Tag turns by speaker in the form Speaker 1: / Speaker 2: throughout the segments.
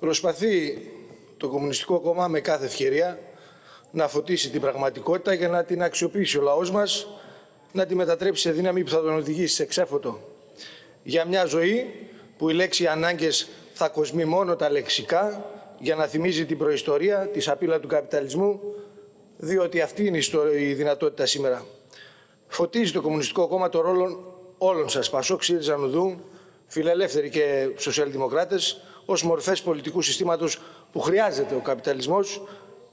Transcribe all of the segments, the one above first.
Speaker 1: Προσπαθεί το Κομμουνιστικό Κόμμα με κάθε ευκαιρία να φωτίσει την πραγματικότητα για να την αξιοποιήσει ο λαός μας, να τη μετατρέψει σε δύναμη που θα τον οδηγήσει σε ξέφωτο. Για μια ζωή που η λέξη ανάγκες θα κοσμεί μόνο τα λεξικά για να θυμίζει την προϊστορία, τη σαπίλα του καπιταλισμού, διότι αυτή είναι η δυνατότητα σήμερα. Φωτίζει το Κομμουνιστικό Κόμμα το ρόλο όλων σας, Πασόκ, ΣΥΡΙΖΑ, Νουδού, φιλελεύθεροι και σοσιαλδημοκράτες, ως μορφές πολιτικού συστήματος που χρειάζεται ο καπιταλισμός,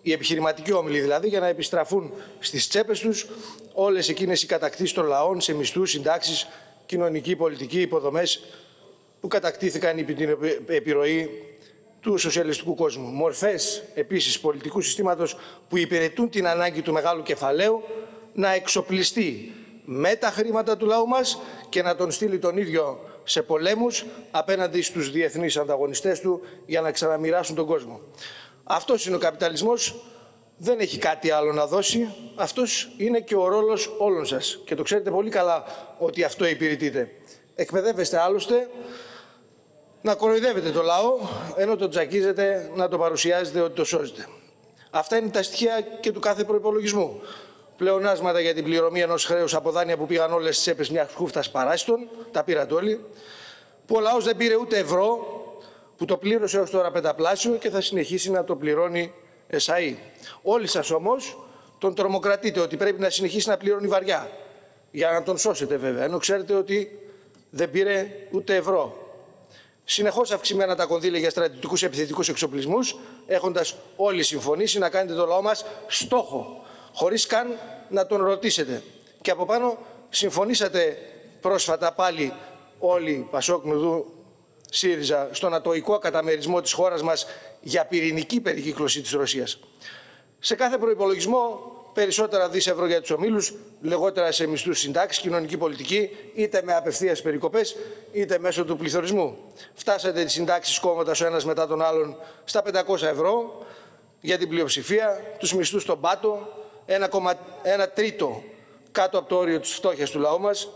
Speaker 1: οι επιχειρηματικοί όμιλοι δηλαδή, για να επιστραφούν στις τσέπες τους όλες εκείνες οι κατακτήσεις των λαών σε μισθούς, συντάξεις, κοινωνική, πολιτική, υποδομές που κατακτήθηκαν υπό την επιρροή του σοσιαλιστικού κόσμου. Μορφές επίσης πολιτικού συστήματος που υπηρετούν την ανάγκη του μεγάλου κεφαλαίου να εξοπλιστεί με τα χρήματα του λαού μας και να τον στείλει τον ίδιο σε πολέμους απέναντι στους διεθνείς ανταγωνιστές του για να ξαναμοιράσουν τον κόσμο. Αυτός είναι ο καπιταλισμός, δεν έχει κάτι άλλο να δώσει. Αυτός είναι και ο ρόλος όλων σας. Και το ξέρετε πολύ καλά ότι αυτό υπηρετείτε. Εκπαιδεύεστε άλλωστε να κοροϊδεύετε το λαό, ενώ το τζακίζετε να το παρουσιάζετε ότι το σώζετε. Αυτά είναι τα στοιχεία και του κάθε προπολογισμού. Πλεονάσματα για την πληρωμή ενός χρέους από δάνεια που πήγαν όλες τις τσέπες μιας χούφτας παράστον, τα πήρατε όλοι. Που ο λαός δεν πήρε ούτε ευρώ, που το πλήρωσε έω τώρα πενταπλάσιο και θα συνεχίσει να το πληρώνει εσαΐ. Όλοι σας όμως τον τρομοκρατείτε ότι πρέπει να συνεχίσει να πληρώνει βαριά. Για να τον σώσετε βέβαια, ενώ ξέρετε ότι δεν πήρε ούτε ευρώ. Συνεχώς αυξημένα τα κονδύλια για στρατιωτικούς επιθετικούς εξοπλισμούς, έχοντας όλοι συμφωνήσει να κάνετε το λαό μας στόχο, χωρίς καν να τον ρωτήσετε. Και από πάνω συμφωνήσατε πρόσφατα πάλι όλοι, Πασόκ, Νουδού, ΣΥΡΙΖΑ, στον ατοικό καταμερισμό της χώρας μας για πυρηνική περικύκλωση της Ρωσίας. Σε κάθε προϋπολογισμό περισσότερα δις ευρώ για τους ομίλους, λιγότερα σε μισθούς συντάξεις, κοινωνική πολιτική, είτε με απευθείας περικοπές, είτε μέσω του πληθωρισμού. Φτάσατε τις συντάξεις κόμματα ο ένας μετά τον άλλον στα 500 ευρώ για την πλειοψηφία, τους μισθούς στον πάτο, ένα, ένα τρίτο κάτω από το όριο της φτώχειας του λαού μας.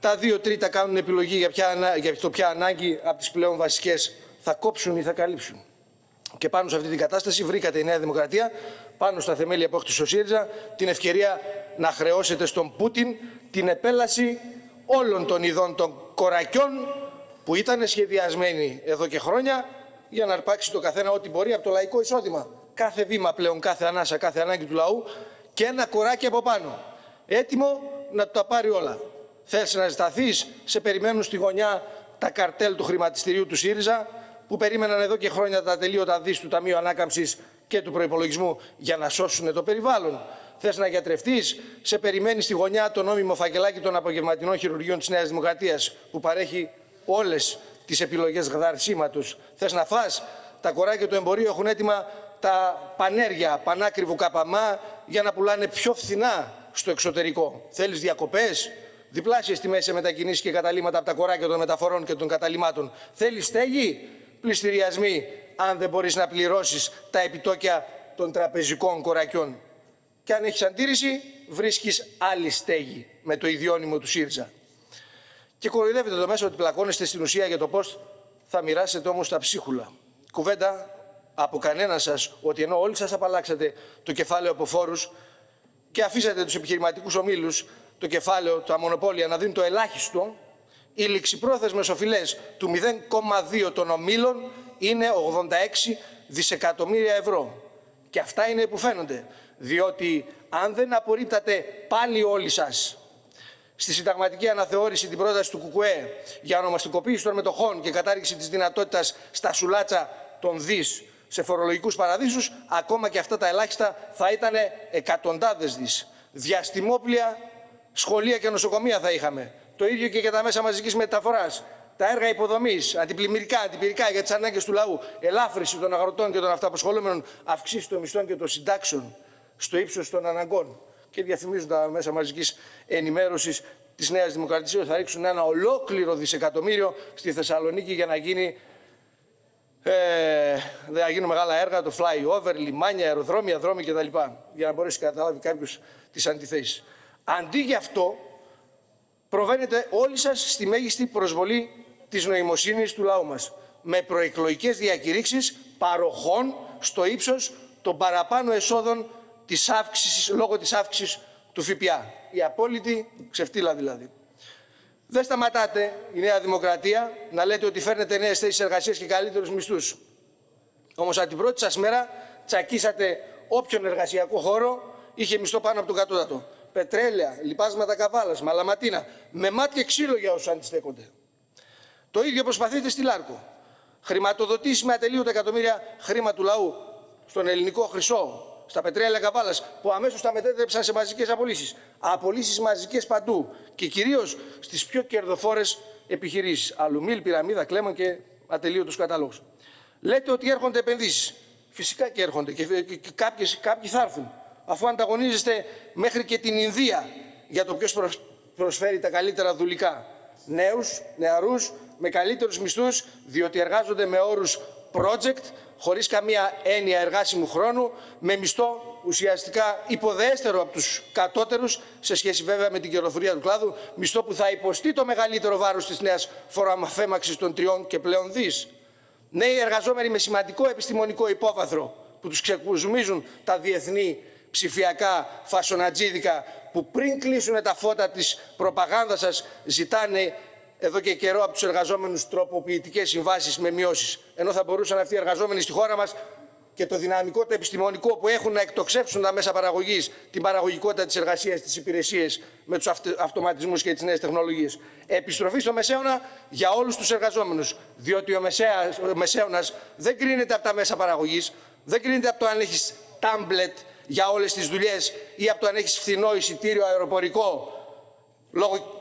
Speaker 1: Τα δύο τρίτα κάνουν επιλογή για, ποια, για το ποια ανάγκη από τις πλέον βασικές θα κόψουν ή θα καλύψουν. Και πάνω σε αυτή την κατάσταση βρήκατε η Νέα Δημοκρατία, πάνω στα θεμέλια που έχει ο ΣΥΡΙΖΑ, την ευκαιρία να χρεώσετε στον Πούτιν την επέλαση όλων των ειδών των κορακιών που ήταν σχεδιασμένοι εδώ και χρόνια για να αρπάξει το καθένα ό,τι μπορεί από το λαϊκό εισόδημα. Κάθε βήμα πλέον, κάθε ανάσα, κάθε ανάγκη του λαού και ένα κοράκι από πάνω. Έτοιμο να τα πάρει όλα. Θες να ζηταθείς, σε περιμένουν στη γωνιά τα καρτέλ του χρηματιστηρίου του ΣΥΡΙΖΑ, που περίμεναν εδώ και χρόνια τα τελείωτα δις του Ταμείου Ανάκαμψης και του προϋπολογισμού για να σώσουν το περιβάλλον. Θες να γιατρευτείς, σε περιμένει στη γωνιά το νόμιμο φακελάκι των απογευματινών χειρουργείων της Νέας Δημοκρατίας που παρέχει όλες τις επιλογές γδαρσίματος. Θες να φας, τα κοράκια του εμπορίου έχουν έτοιμα τα πανέρια πανάκριβου καπαμά για να πουλάνε πιο φθηνά στο εξωτερικό. Θέλεις διακοπές, διπλάσιες τιμές σε μετακινήσεις και καταλήμματα από τα κοράκια των μεταφορών και των καταλήμματων. Θέλεις στέγη, πληστηριασμοί αν δεν μπορείς να πληρώσεις τα επιτόκια των τραπεζικών κορακιών. Και αν έχεις αντίρρηση, βρίσκεις άλλη στέγη με το ιδιώνυμο του ΣΥΡΙΖΑ. Και κοροϊδεύετε το μέσο ότι πλακώνεστε στην ουσία για το πώς θα μοιράσετε όμως τα ψίχουλα. Κουβέντα από κανένα σας ότι ενώ όλοι σας απαλλάξατε το κεφάλαιο από φόρους και αφήσατε τους επιχειρηματικούς ομίλους το κεφάλαιο, τα μονοπόλια να δίνουν το ελάχιστο, οι ληξιπρόθεσμες οφειλές του 0,2 των ομίλων είναι 86 δισεκατομμύρια ευρώ. Και αυτά είναι που φαίνονται. Διότι αν δεν απορρίπτατε πάλι όλοι σας στη συνταγματική αναθεώρηση την πρόταση του ΚΚΕ για ονομαστικοποίηση των μετοχών και κατάργηση της δυνατότητας στα σουλάτσα των δις σε φορολογικούς παραδείσους, ακόμα και αυτά τα ελάχιστα θα ήταν εκατοντάδες δις. Διαστημόπλια, σχολεία και νοσοκομεία θα είχαμε. Το ίδιο και για τα μέσα μαζικής μεταφοράς. Τα έργα υποδομής, αντιπλημμυρικά, αντιπυρικά για τις ανάγκες του λαού, ελάφρυνση των αγροτών και των αυταπασχολούμενων, αυξήσεις των μισθών και των συντάξεων στο ύψος των αναγκών. Και διαφημίζουν τα μέσα μαζικής ενημέρωσης της Νέας Δημοκρατίας ότι θα ρίξουν ένα ολόκληρο δισεκατομμύριο στη Θεσσαλονίκη για να γίνει ε, να γίνουν μεγάλα έργα, το flyover, λιμάνια, αεροδρόμια, δρόμοι κτλ. Για να μπορέσει να καταλάβει κάποιος τις αντιθέσεις. Αντί γι' αυτό, προβαίνετε όλοι σας στη μέγιστη προσβολή της νοημοσύνης του λαού μας. με προεκλογικές διακηρύξεις παροχών στο ύψος των παραπάνω εσόδων της αύξησης, λόγω της αύξησης του ΦΠΑ. Η απόλυτη ξεφτύλα δηλαδή. Δεν σταματάτε η Νέα Δημοκρατία να λέτε ότι φέρνετε νέες θέσεις εργασίας και καλύτερους μισθούς. Όμως από την πρώτη σας μέρα τσακίσατε όποιον εργασιακό χώρο είχε μισθό πάνω από τον κατώτατο. Πετρέλαια, λιπάσματα καβάλας, μαλαματίνα, με μάτια ξύλο για όσους αντιστέκονται. Το ίδιο προσπαθείτε στη Λάρκο. Χρηματοδοτήσεις με ατελείωτα εκατομμύρια χρήμα του λαού στον ελληνικό χρυσό, στα πετρέλαια καβάλα, που αμέσως τα μετέτρεψαν σε μαζικές απολύσεις. Απολύσεις μαζικές παντού και κυρίως στις πιο κερδοφόρες επιχειρήσεις. Αλουμίλ, πυραμίδα, κλέμα και ατελείωτου κατάλογου. Λέτε ότι έρχονται επενδύσεις. Φυσικά και έρχονται και κάποιες, κάποιοι θα έρθουν. Αφού ανταγωνίζεστε μέχρι και την Ινδία για το ποιος προσφέρει τα καλύτερα δουλικά. Νέους, νεαρούς, με καλύτερους μισθούς, διότι εργάζονται με όρους project, χωρίς καμία έννοια εργάσιμου χρόνου, με μισθό ουσιαστικά υποδέστερο από τους κατώτερους, σε σχέση βέβαια με την κερδοφορία του κλάδου, μισθό που θα υποστεί το μεγαλύτερο βάρος της νέας φοροαμαφέμαξης των τριών και πλέον δις. Νέοι εργαζόμενοι με σημαντικό επιστημονικό υπόβαθρο που τους ξεκουζουμίζουν τα διεθνή ψηφιακά φασονατζίδικα που πριν κλείσουν τα φώτα της προπαγάνδας σας ζητάνε εδώ και καιρό από τους εργαζόμενους τροποποιητικές συμβάσεις με μειώσεις. Ενώ θα μπορούσαν αυτοί οι εργαζόμενοι στη χώρα μας και το δυναμικό, το επιστημονικό που έχουν να εκτοξεύσουν τα μέσα παραγωγής, την παραγωγικότητα της εργασίας, τις υπηρεσίες με τους αυτοματισμούς και τις νέες τεχνολογίες. Επιστροφή στο μεσαίωνα για όλους τους εργαζόμενους, διότι ο, μεσαίας, ο μεσαίωνας δεν κρίνεται από τα μέσα παραγωγής, δεν κρίνεται από το αν έχεις τάμπλετ για όλες τις δουλειές ή από το αν έχεις φθηνό εισιτήριο αεροπορικό λόγω,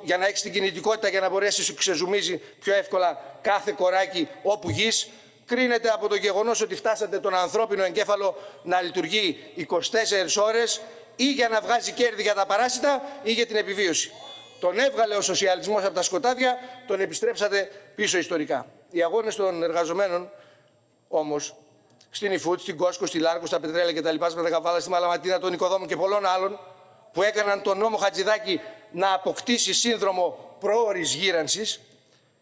Speaker 1: για να έχεις την κινητικότητα για να μπορέσεις σου ξεζουμίζει πιο εύκολα κάθε κοράκι όπου γης κρίνεται από το γεγονός ότι φτάσατε τον ανθρώπινο εγκέφαλο να λειτουργεί 24 ώρες ή για να βγάζει κέρδη για τα παράσιτα ή για την επιβίωση. Τον έβγαλε ο σοσιαλισμός από τα σκοτάδια, τον επιστρέψατε πίσω ιστορικά. Οι αγώνες των εργαζομένων όμως στην Ιφούτ, στην Κόσκο, στη Λάρκο, στα πετρέλαια και τα λοιπά, με τα στη Μαλαματίνα, των οικοδόμων και πολλών άλλων που έκαναν τον νόμο Χατζηδάκη να αποκτήσει σύνδρομο πρόορη γύρανσης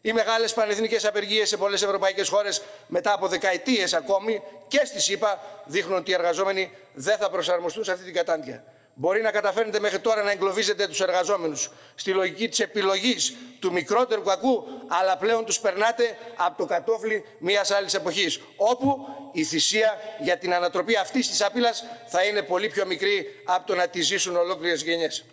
Speaker 1: ή μεγάλες πανεθνικές απεργίες σε πολλές ευρωπαϊκές χώρες μετά από δεκαετίες ακόμη και στη ΣΥΠΑ δείχνουν ότι οι εργαζόμενοι δεν θα προσαρμοστούν σε αυτή την κατάντια. Μπορεί να καταφέρνετε μέχρι τώρα να εγκλωβίζετε τους εργαζόμενους στη λογική της επιλογής του μικρότερου κακού, αλλά πλέον τους περνάτε από το κατόφλι μιας άλλης εποχής, όπου η θυσία για την ανατροπή αυτής της απειλής θα είναι πολύ πιο μικρή από το να τη ζήσουν ολόκληρες γενιές.